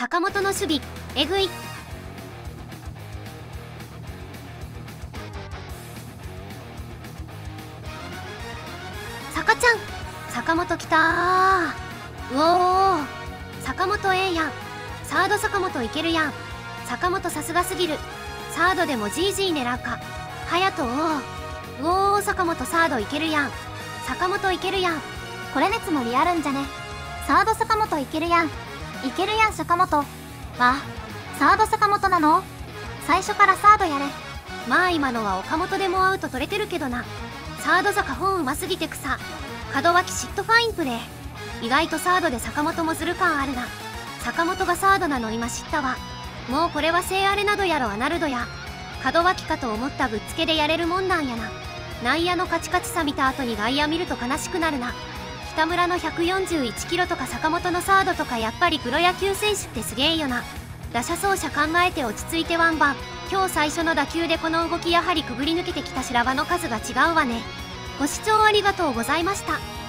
坂本の守備。えぐい。坂ちゃん。坂本来たー。うおー。坂本ええやんサード坂本いけるやん。坂本さすがすぎる。サードでもじいじい狙うか。隼人おおうおー坂本サードいけるやん。坂本いけるやん。これ熱もリアるんじゃね。サード坂本いけるやん。いけるやん坂本。わサード坂本なの？最初からサードやれ。まあ今のは岡本でもアウト取れてるけどな。サード坂本うますぎて草門脇シットファインプレー。意外とサードで坂本もずる感あるな。坂本がサードなの今知ったわ。もうこれは聖アレなどやろアナルドや。門脇かと思ったぶっつけでやれるもんなんやな。内野のカチカチさ見た後に外野見ると悲しくなるな。北村の141キロとか坂本のサードとかやっぱりプロ野球選手ってすげえよな。打者走者考えて落ち着いてワンバン。今日最初の打球でこの動きやはりくぐり抜けてきた修羅場の数が違うわね。ご視聴ありがとうございました。